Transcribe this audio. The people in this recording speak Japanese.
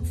うん。